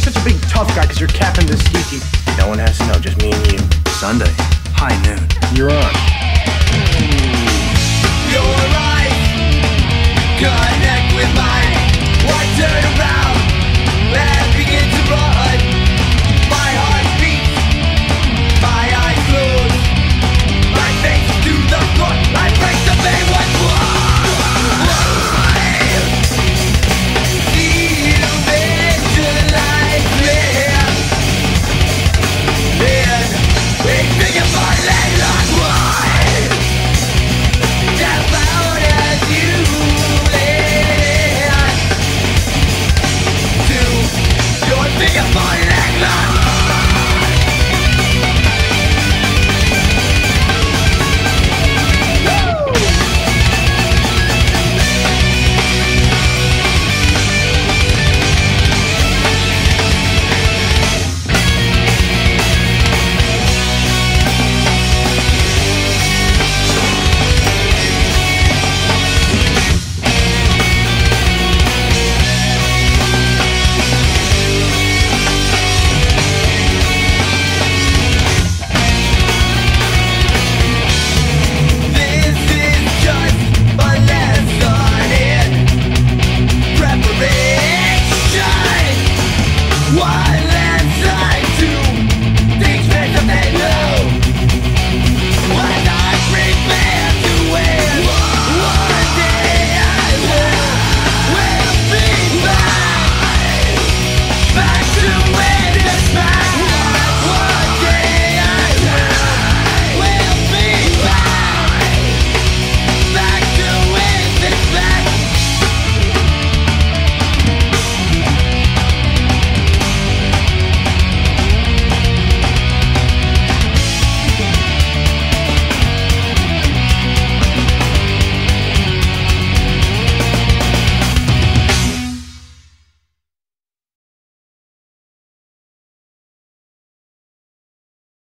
you're such a big tough guy because you're capping this ski team. No one has to know, just me and you. Sunday, high noon. You're on. Your life, connect with my